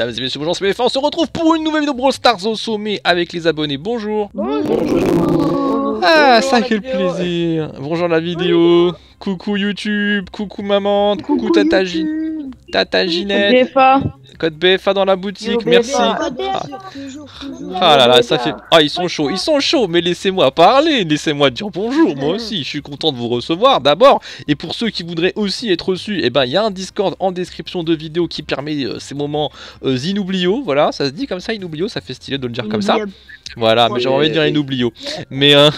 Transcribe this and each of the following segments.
Mesdames et messieurs, bonjour, c'est BF1, on se retrouve pour une nouvelle vidéo Brawl Stars au sommet avec les abonnés. Bonjour. Ah, ça fait plaisir. Bonjour la vidéo. Coucou YouTube, coucou maman, coucou, Tata, Gi- Tata Ginette. BFA. Code BFA dans la boutique, merci. Ah. Ah là là, ça fait. Ah, ils sont chauds, ils sont chauds, mais laissez-moi parler, laissez-moi dire bonjour. Moi aussi, je suis content de vous recevoir d'abord. Et pour ceux qui voudraient aussi être reçus, eh ben, il y a un Discord en description de vidéo qui permet euh, ces moments euh, inoubliaux. Voilà, ça se dit comme ça, inoubliaux, ça fait stylé de le dire comme ça. Voilà, mais j'ai envie de dire inoubliaux. Mais euh,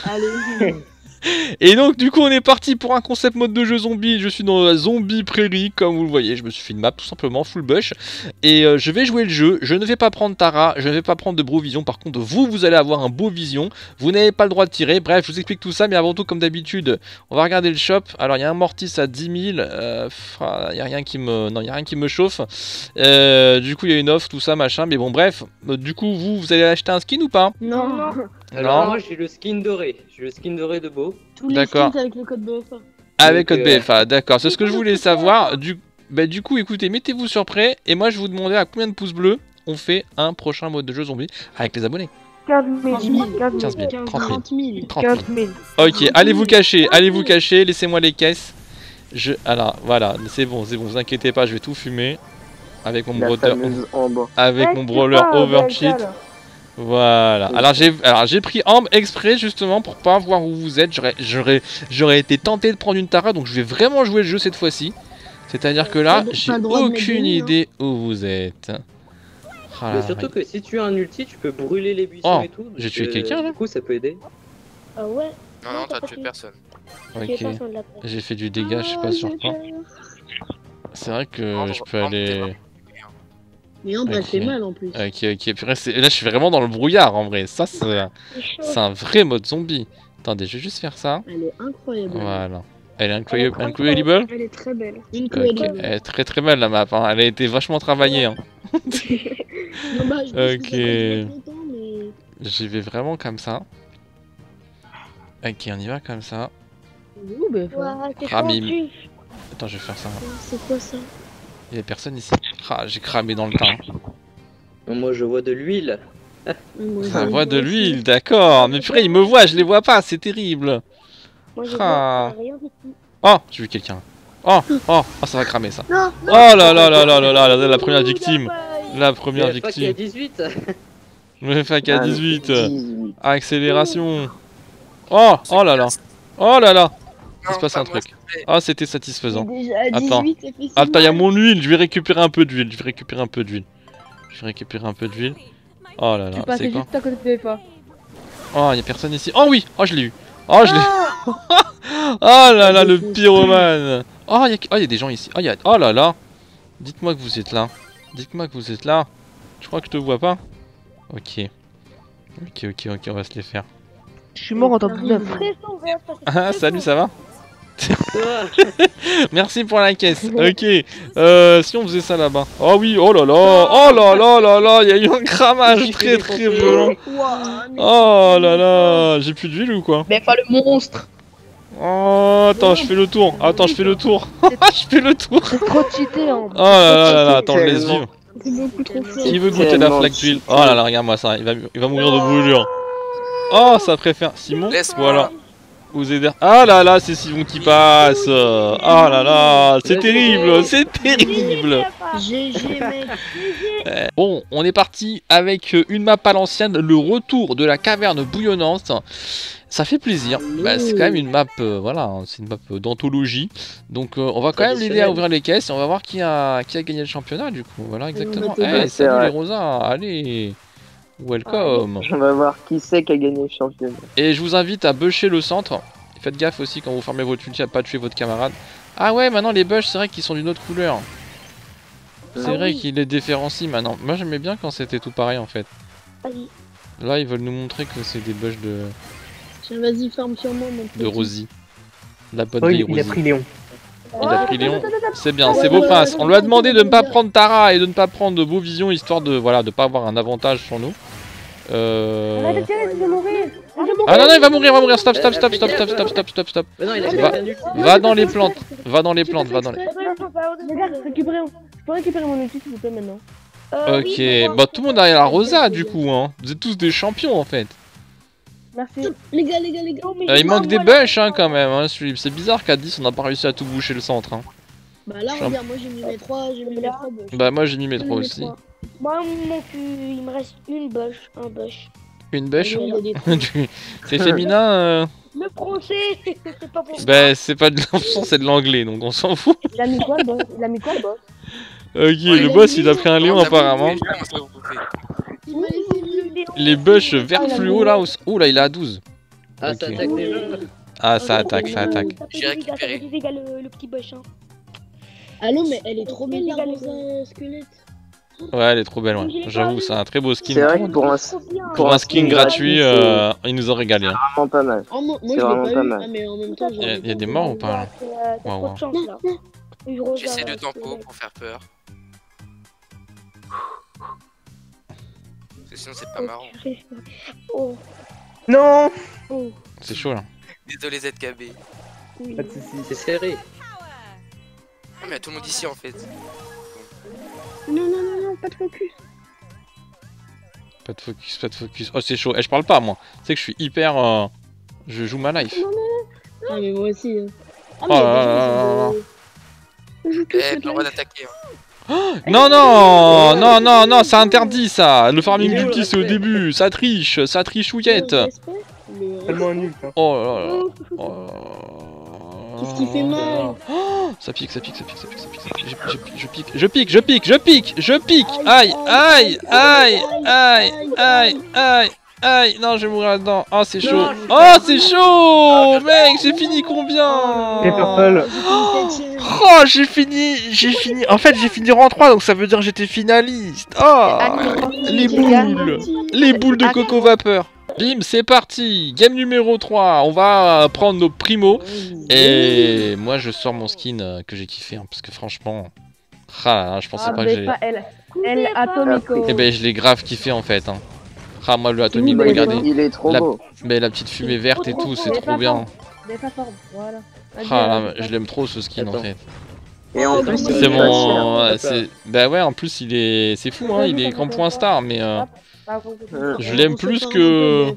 Allez. et donc du coup on est parti pour un concept mode de jeu zombie. Je suis dans la zombie prairie comme vous le voyez. Je me suis fait une map tout simplement full bush. Et euh, je vais jouer le jeu. Je ne vais pas prendre Tara. Je ne vais pas prendre de Bro Vision. Par contre vous vous allez avoir un beau vision. Vous n'avez pas le droit de tirer. Bref je vous explique tout ça. Mais avant tout comme d'habitude on va regarder le shop. Alors il y a un Mortis à 10 000. euh, ah, Il y a rien qui me non il y a rien qui me chauffe. Euh, du coup il y a une offre tout ça machin. Mais bon bref. Du coup vous vous allez acheter un skin ou pas? Non. Alors Non. moi j'ai le skin doré, j'ai le skin doré de beau. Tous les D'accord. skins avec le code BFA. Avec Donc, code euh, BFA, d'accord. C'est ce que je voulais savoir. Du, bah, du coup, écoutez, mettez-vous sur prêt. Et moi, je vous demander à combien de pouces bleus on fait un prochain mode de jeu zombie avec les abonnés. 15 000, 15 000, 15 000, 15 000, 30 000. 30 000. 30 000. 15 000. Ok, allez vous cacher, allez vous cacher. Laissez-moi les caisses. Je, alors, voilà, c'est bon, c'est bon. Vous inquiétez pas, je vais tout fumer avec mon ambre. avec mon brawler overcheat. Voilà. Alors j'ai alors j'ai pris Ambre exprès justement pour pas voir où vous êtes. J'aurais j'aurais j'aurais été tenté de prendre une Tara donc je vais vraiment jouer le jeu cette fois-ci. C'est-à-dire que là, j'ai aucune hein. idée où vous êtes. Ah Mais là, surtout que si tu as un ulti, tu peux brûler les buissons Oh, et tout. j'ai tué euh, quelqu'un, là Du coup ça peut aider. Ah ouais Non, non, t'as tué personne. tué OK. J'ai fait du dégât, je sais pas sur quoi. C'est vrai que Ambre- je peux aller Mais Ambre, elle fait mal en plus. OK, OK. Purée, c'est- là je suis vraiment dans le brouillard en vrai. Ça c'est un vrai mode zombie. Attendez, je vais juste faire ça. Elle est incroyable. Voilà. Elle est Elle est incroyable, incroyable. Elle est très belle. Incroyable. elle est très très belle la map, hein. elle a été vachement travaillée. Hein. Non, bah, je Ok. mais... J'y vais vraiment comme ça. Ok, on y va comme ça. Ouh, t'es Ah. Attends, je vais faire ça. C'est quoi ça? Il y a personne ici. Ah, j'ai cramé dans le temps. Moi je vois de l'huile. Ça voit de l'huile, d'accord. Mais purée, il me voit, je les vois pas, c'est terrible. Moi, je Ah. vois rien du tout. Oh, j'ai vu quelqu'un. Oh, oh, oh, ça va cramer ça. Non, Oh là là là là là là, la, la première victime. La première Mais pas qu'il y a victime. 18 Je vais faire qu'à 18. 18. Accélération. Oh, oh là là. Oh là là. Non, se passe pas un truc. Ah, c'était satisfaisant. Attends. 18, ça fait si Attends, il y a mon huile, je vais récupérer un peu d'huile, je vais récupérer un peu d'huile. Je vais récupérer un peu d'huile. Oh là là, c'est quoi juste à côté de BFA. Oh, il y a personne ici. Oh oui, oh je l'ai eu. Oh je l'ai. oh là là, le pyromane. Oh, il y, a... oh, il y a des gens ici. Oh, il y a... oh là là. Dites-moi que vous êtes là. Dites-moi que vous êtes là. Je crois que je te vois pas? Ok. Ok, ok, ok, on va se les faire. Je suis mort en temps de Arrive. 9. Très sombre, parce que Ah, salut, ça va? Ah, Merci pour la caisse. Ok. Euh, si on faisait ça là-bas. Oh oui, oh là là. Oh là là là là. Il y a eu un cramage très très violent. Mais- Oh là là. J'ai plus d'huile ou quoi? BFA le monstre Oh, attends, je fais le tour. Attends, je fais le tour. je fais le tour. C'est trop cheaté hein. Oh là là là là. Attends, je laisse vivre. Qui veut goûter la flaque d'huile? Oh là là, regarde-moi ça. Il va, il va mourir de brûlure. Oh, ça préfère. Simon Laisse-moi. Voilà. Vous aider. Ah là là, c'est Simon qui passe. Oh là là, c'est terrible, c'est terrible. GG, mec. Bon, on est parti avec euh, une map à l'ancienne, le retour de la caverne bouillonnante. Ça fait plaisir. Bah, c'est quand même une map, euh, voilà, hein, c'est une map euh, d'anthologie. Donc euh, on va quand même l'aider à ouvrir les caisses et on va voir qui a, qui a gagné le championnat du coup. Voilà, exactement. Eh, deux. salut les Rosas, allez. Welcome. On va voir qui c'est qui a gagné le championnat. Et je vous invite à bûcher le centre. Faites gaffe aussi quand vous fermez votre ulti à pas tuer votre camarade. Ah ouais, maintenant les bush, c'est vrai qu'ils sont d'une autre couleur. C'est Ah vrai oui. qu'ils les différencient maintenant. Moi j'aimais bien quand c'était tout pareil en fait. Vas-y. Là ils veulent nous montrer que c'est des bush de, Tiens, vas-y, ferme sur moi, mon de. Rosie. La bonne Oh, vieille il, il a Rosie. pris Léon. Il a pris Léon. C'est bien, Ah, c'est beau prince. On lui a demandé de ne pas prendre Tara et de ne pas prendre de beaux visions histoire de voilà de pas avoir un avantage sur nous. Euh... Arrête vais mourir. Ah non non il va mourir, il va mourir. Stop stop stop stop stop stop stop stop stop. Mais non, il a Va-. Va dans les plantes. Va dans les plantes. Va dans les. Les gars, récupérez. Je peux récupérer mon ulti s'il vous plaît maintenant Euh, Ok, moi, bah tout le monde a la rosa du coup, hein. Vous êtes tous des champions en fait. Merci. Les gars, les gars, les gars. Euh, il manque des là, hein quand même, hein, celui- c'est bizarre qu'à 10 on n'a pas réussi à tout boucher le centre. Hein. Bah là, regarde, moi j'ai mis mes trois, j'ai mis mes trois bush. Bah moi j'ai mis mes J'ai mis trois mes aussi. Moi, mon cul, il me reste une bush, un bush. Une a. Tu- C'est féminin euh... Le français, c'est pas pour Bah c'est pas de l'enfant, c'est de l'anglais donc on s'en fout. Il a mis quoi le boss? Il a mis quoi le boss? Ok, le boss il a pris un lion apparemment. Les bush vert fluo là, ouh là il est à 12. Ah, ça attaque déjà Ah ça attaque, ça attaque. J'ai récupéré. le, petit. Hein. Allô, mais elle est trop belle la squelette. Ouais elle est trop belle, ouais. j'avoue c'est un très beau skin. C'est vrai que pour un. Pour un skin gratuit, c'est euh, il nous a régalé. hein. vraiment pas mal. Oh, moi, moi C'est je vraiment pas mal. Ah, mais en même temps, Y a- j'ai. y a des morts ou pas là Euh, T'as Waouh, trop de chance là. Une rosa, J'essaie de tempo c'est- pour faire peur. Parce que sinon c'est pas marrant. Oh, Non oh, C'est chaud là. Désolé ZKB. oui. Pas de soucis. C'est serré. Ah mais tout le monde ici en fait. Pas de focus. Pas de focus, pas de focus. Oh c'est chaud. Eh, je parle pas moi. Tu sais que je suis hyper... euh, Je joue ma life. Ah, mais moi aussi. hein. Ah, Oh là là là là. Je joue que Eh, ce pas le droit truc. d'attaquer. Hein. Non, non, non, non, non, c'est interdit ça. Le farming où, d'ulti c'est au début. Ça triche, ça le respect. Tellement nul. hein. Oh là là. Oh là là. Qu'est-ce qui fait mal Oh, Ça pique, ça pique, ça pique, ça pique, ça pique. ça pique. Je, pique, je pique, je pique, je pique, je pique. Aïe, aïe, aïe, aïe, aïe, aïe, aïe. Non, je vais mourir là-dedans. Oh, c'est chaud. Oh, c'est chaud, mec. J'ai fini combien? Les purple. Oh, j'ai fini, j'ai fini. En fait, j'ai fini rang 3, donc ça veut dire que j'étais finaliste. Oh, les boules, les boules de coco vapeur. Bim, c'est parti. Game numéro 3. On va prendre nos primos. Et moi, je sors mon skin euh, que j'ai kiffé, hein, parce que franchement, ah, là là, je pensais Ah, pas que j'ai. pas elle. Elle. Atomico. Eh ben, je l'ai grave kiffé en fait. Hein. Ah, moi, le est, regardez. il est trop La- beau. Mais la petite fumée verte et tout, c'est trop bien. voilà. Ah, là, je l'aime trop ce skin en fait. Et en plus, C'est mon. c'est- Bah ouais, en plus, il est. C'est fou, hein. Il est grand point star, mais. euh. Euh, Je l'aime plus que-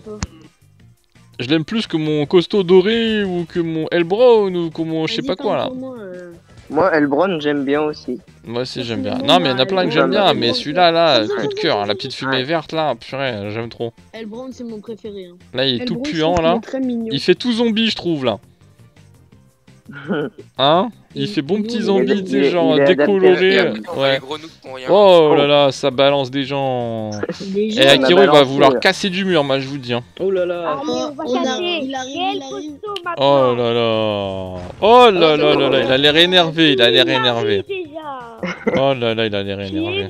Je l'aime plus que mon costaud doré ou que mon Elbrown ou que mon je sais pas quoi là. Moi, Elbron, j'aime bien aussi. Moi aussi j'aime bien. Non mais il y en a bah, plein que j'aime bah, bien, mais celui-là là, coup de cœur, la petite fumée verte là, purée, j'aime trop. Elbron, c'est mon préféré. Hein. Là il est tout Elbron, puant là. Il fait tout zombie je trouve là. Hein Il fait bon petit zombie, tu sais, genre décoloré. Ouais. rien. Oh là là, ça balance des gens. Et jeune. Akiro il va vouloir casser du mur, moi je vous dis. Hein. Oh là là. Oh là là. Oh là là là là, il a l'air énervé, il a l'air énervé. Oh là là, il a l'air énervé.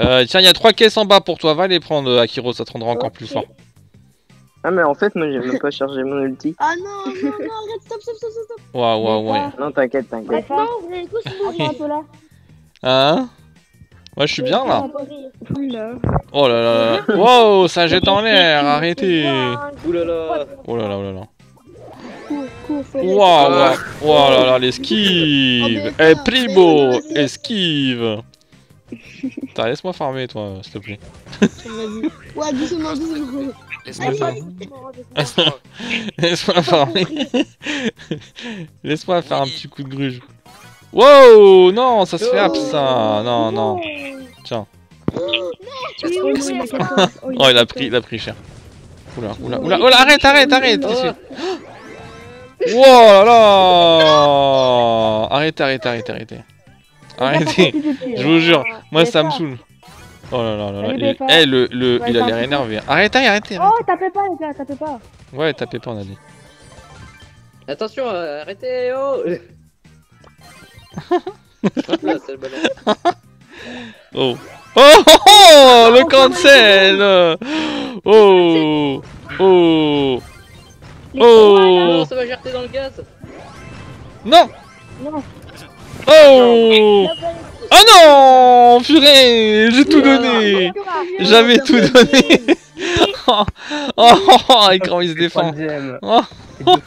Euh, tiens, il y a trois caisses en bas pour toi. Va les prendre, Akiro, ça te rendra encore plus fort. Ah, mais en fait, moi, j'ai même pas chargé mon ulti. Ah non, non, non, arrête, stop, stop, stop, stop. Waouh, waouh, ouais. Non, t'inquiète, t'inquiète. Maintenant, vous allez tous mourir. un peu là. Hein Ouais, je suis bien là. Oh là là là. Wow, ça jette en l'air. Arrêtez. Ouh là là. Oh là là oh là là. Waouh, waouh. Oh là là, l'esquive. Eh, primo, esquive. Putain, laisse-moi farmer, toi, s'il te plaît. Vas-y. Ouais, doucement, doucement. Laisse-moi farmer. Laisse-moi faire un petit coup de gruge. Wow, non, ça se fait hap, ça. Non, non. Tiens. Oui, oui, oui, il a 14. Oh, il a pris, il a pris cher. Oula, oula, oula, oula, arrête, arrête, arrête. Wow là là Arrêtez, arrêtez, arrêtez, arrêtez. Arrêtez. Je vous jure, moi ça me saoule. Oh là là là là. Allez, il-. Eh, le, le, il a l'air énervé. Arrêtez, arrêtez, arrêtez. Oh, tapez pas, les gars, tapez pas. Ouais, tapez pas, on a dit. Attention, euh, arrêtez, oh ballon. Oh. Oh, oh, oh le cancel Oh Oh Oh Oh, ça va gerter dans le gaz Non Non. Oh Ah non Purée J'ai tout donné J'avais tout donné Oh, oh, oh, oh, et comment il se défend. Oh.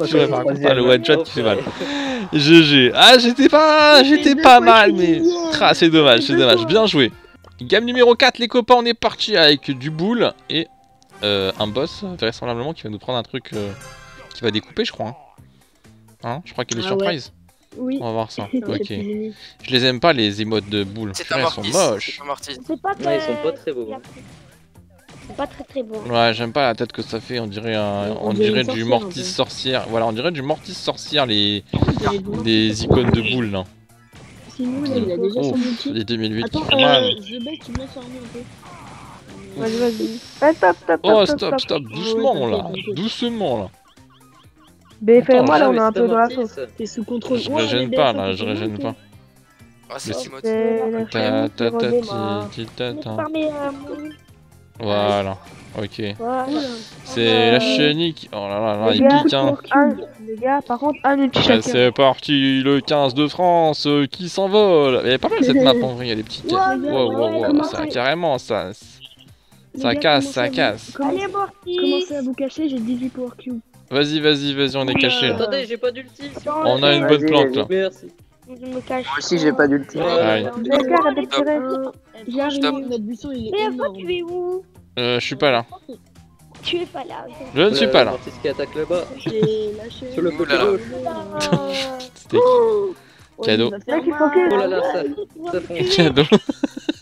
Purée, le par contre, troisième. ah, le one shot qui fait mal. GG. Ah, j'étais pas, j'étais pas mal, mais. Ah, c'est dommage, c'est dommage. Bien joué. Gamme numéro 4, les copains, on est parti avec du boule et euh, un boss, vraisemblablement, qui va nous prendre un truc euh, qui va découper, je crois. Hein, Hein je crois qu'il est Ah ouais. Oui. On va voir ça. Ok. Je les aime pas, les émotes de boule. C'est un Elles sont mortis. moches. C'est un mortis. C'est pas Ouais, ils sont pas très beaux. hein. C'est pas très très beau. Ouais, j'aime pas la tête que ça fait. On dirait, un, On on dirait du sorcière, mortis sorcière. Voilà, on dirait du mortis sorcière, les des icônes de boules là. Sinon, là, il a déjà son multi. les 2008 qui Attends, mal. euh, je baisse, tu me laisses un peu. Vas-y, vas-y. Stop, stop, Oh, stop, stop, stop, doucement là, t'inquiète, t'inquiète. Doucement là. BFM, là, on mais est un peu dans la sauce. T'es sous contrôle. Je régène pas là, je régène pas. Ah, c'est. Timothy. Ta ta qui ta ta Mais euh, Voilà, ok. C'est la chenille. Oh là là là, il pique hein. un- les gars, par contre, un ulti Ouais, chacun. c'est parti, le 15 de France euh, qui s'envole. Elle est pas mal cette map en vrai, il y a des petites. Wow, wow, wow, ça carrément, ça. Ça casse, ça casse. Allez, Commencez à vous cacher, j'ai 18 power cubes. Vas-y, vas-y, vas-y, on est caché là. Attendez, j'ai pas d'ulti. On a une Vas-y, bonne plante là. vas-y. Merci. Je me cache. Moi aussi, j'ai pas d'ulti. Aïe. Les gars, arrêtez de tirer. Stop. notre buisson il est Mais énorme. tu es où? Euh, je suis pas là. Tu es pas là. Je ne suis Le pas là. Mortis qui attaque là-bas. J'ai lâché. Sur le Ouh côté là là. gauche. Euh, C'était Ouais, Cadeau. Oh là là, ça, tu ça fond. tuer. cadeau.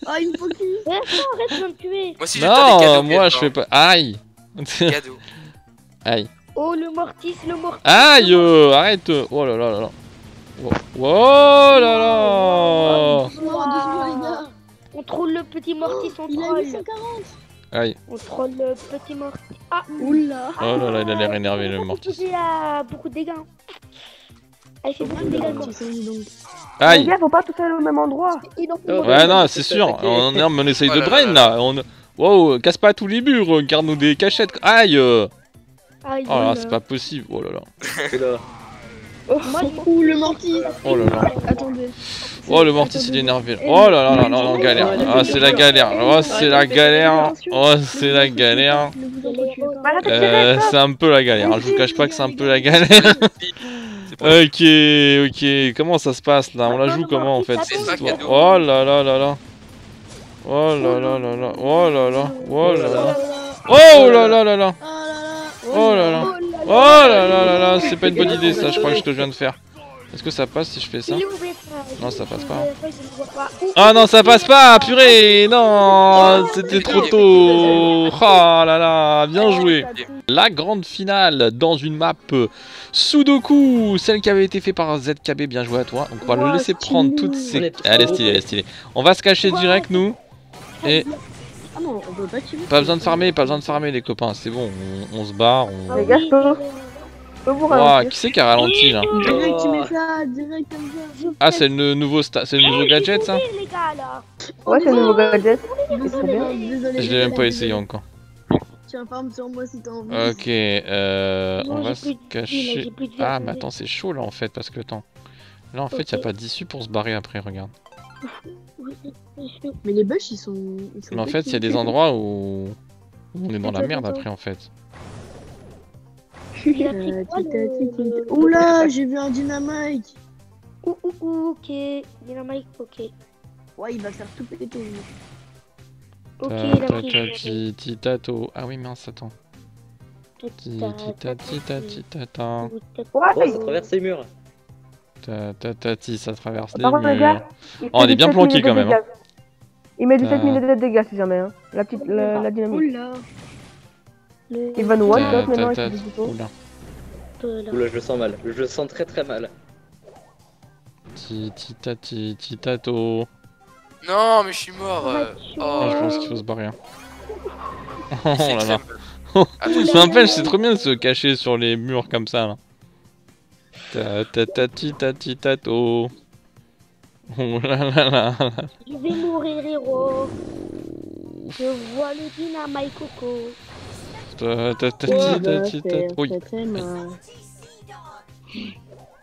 Ah, il me focus. Arrête de me tuer. Moi aussi, j'ai des cadeaux. Non, moi je fais pas. Aïe. part. Cadeaux. Aïe. Oh, le Mortis, le Mortis. Aïe, euh, arrête. Oh là là là là. Oh, oh là là. On troll le petit Mortis, on Il a troll. 840. Aïe. On troll le petit Mortis. Ah, Oula. Oh là là, il a l'air énervé le mortis. Il a beaucoup de dégâts. Ah, il fait beaucoup de dégâts. quoi. donc. Les Aïe. gars, faut pas tout faire au même endroit. Il Ouais, non, c'est sûr. On, on, essaye de là brain là là. On... Wow, casse pas tous les murs, garde-nous des cachettes. Aïe. Euh. Ah, Oh là c'est pas possible. Oh là là. C'est Ouh, le mortis. Oh là là. Attendez. Oh le mortis il est énervé. Oh là là là galère. Ah c'est la galère. Oh c'est la galère. Oh c'est la galère. Bah, Euh, c'est un peu la galère. Je vous cache pas que c'est un peu la galère. C'est Ok, ok. Comment ça se passe là On la joue comment en fait C'est. Oh là là là là. Oh là là là là. Oh là là. Oh là là. Oh là là là là. Là. Oh là là. Oh là là là là. C'est pas une bonne idée ça. Je crois que je te viens de faire. Est-ce que ça passe si je fais ça? Béfa Non, ça passe pas. Béfa, je ne vois pas. Ouh, Ah non, ça passe pas, purée, non, c'était trop tôt. Oh là là, bien joué. La grande finale dans une map euh, Sudoku, celle qui avait été faite par ZKB, bien joué à toi. Donc on va le laisser prendre toutes trop Elle est stylée, elle est stylée. On va se cacher direct nous. Et Ah non, on peut pas tuer. pas besoin de farmer, pas besoin de farmer les copains, c'est bon, on, on se barre. Ah On... Les gars, oui, je peux- mais- Je peux vous Ouah, ralentir. qui c'est qui a ralenti là Direct, tu mets ça, direct comme ça. Ah, c'est le nouveau, sta- c'est le nouveau Eh, gadget je ça vais mourir, les gars, là. Ouais, c'est le nouveau gadget. Désolé, désolé. Je l'ai même pas essayé encore. Tiens, farm sur moi si t'as envie. Ok, euh, on va se cacher. Ah, mais attends, c'est chaud là en fait, parce que attends. Là en fait, y a pas d'issue pour se barrer après, regarde. Mais les bush, ils sont. Ils sont Mais en fait, il y a des endroits où on est dans la merde après en fait. Euh, le- Oula, j'ai vu un dynamite. Ouh, ouh, ouh, ok. Dynamite, ok. Ouais, il va faire tout péter. Ok, Ta- il a ta- pris. ta- le- ti- ti- tato. Ah oui, mince, attends. Ti- Ta- ti- ta- ti- ta- ti- ta- ta. Ouais, ça traverse les murs. Ta- ta- ta- ti, ça traverse les murs. Oh, on est bien 17 planqué quand même, dégâts. Il met 17 Euh. minutes de dégâts si jamais, hein. La petite, la, la dynamique. Oula. le- Il va nous one shot maintenant, du tout. Oula. Oula, je le sens mal. Je le sens très très mal. Ti- ti- ta- ti- ti- tato. Non, mais je suis mort. euh. Ah, je Oh, pense qu'il faut se barrer. hein. Oh là là. Oh, Ça m'empêche, c'est trop bien de se cacher sur les murs comme ça là. Ta ta ta ti ta ti tato. Oh là là là là. Je vais mourir, héros. Je vois le dynamite coco.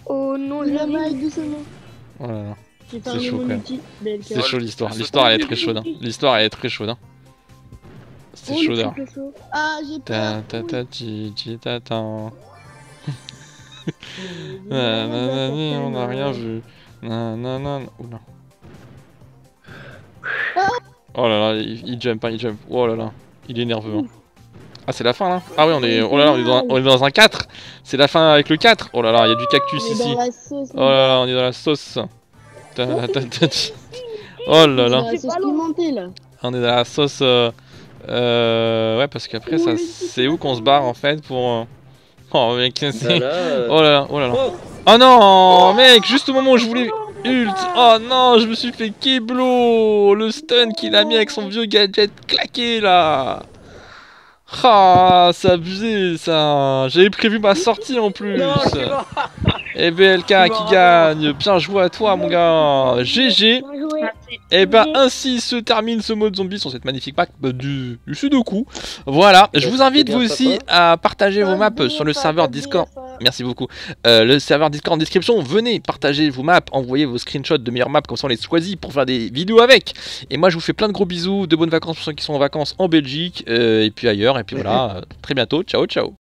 Oh non, vais Dynamite, doucement. Oh là là. J'ai C'est chaud, quand même. C'est chaud l'histoire. Ah, L'histoire elle est très chaude. hein. L'histoire elle est très chaude. hein. C'est Oh, saut. Ah, j'ai Ta ta ta ti ti ta ta. Oui. Nanana, On a rien vu. Nanana. Oula. Oh là là, il, il jump, hein, il jump. Oh là là, il est nerveux. hein. Ah, c'est la fin là Ah oui, on est, oh là là, on est, dans un, on est dans un 4 C'est la fin avec le 4 Oh là là, il y a du cactus On est ici. dans la sauce. Oh là là, on est dans la sauce. Ta- ta- ta- ta- Oh là là. On est dans la sauce pimentée là. On est dans la sauce. Euh, euh, ouais, parce qu'après, ça, c'est où qu'on se barre en fait pour. Oh mec, Bah c'est. là, euh, Oh là là, oh là là. Oh Oh non, mec, juste au moment où je voulais ult. Oh non, je me suis fait keblo. Le stun qu'il a mis avec son vieux gadget claqué là. Ah, c'est abusé ça. J'avais prévu ma sortie en plus. Non, Et BLK qui mort. gagne. Bien joué à toi, mon gars. GG. Et ben ainsi se termine ce mode zombie sur cette magnifique map bah, du, du Sudoku. Voilà, je vous invite vous aussi à partager vos maps sur le serveur Discord. Merci beaucoup. Euh, le serveur Discord en description, venez partager vos maps, envoyez vos screenshots de meilleures maps, comme ça on les choisit pour faire des vidéos avec. Et moi je vous fais plein de gros bisous, de bonnes vacances pour ceux qui sont en vacances en Belgique euh, et puis ailleurs. Et puis voilà, euh, très bientôt, ciao ciao.